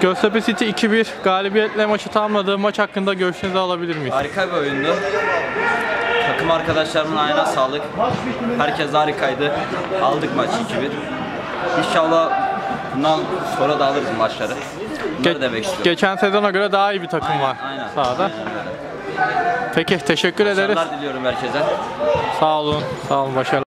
Göztepe City 2-1 galibiyetle maçı tamamladığı maç hakkında görüşlerinizi alabilir miyiz? Harika bir oyundu. Takım arkadaşlarımın ayağına sağlık. Herkes harikaydı. Aldık maçı 2-1. İnşallah bundan sonra da alırız maçları. Bunları Ge- demek istiyorum. geçen sezona göre daha iyi bir takım var Aynen. sahada. Aynen. Peki teşekkür ederiz. Başarılar diliyorum herkese. Sağ olun. Sağ olun. Başarılar.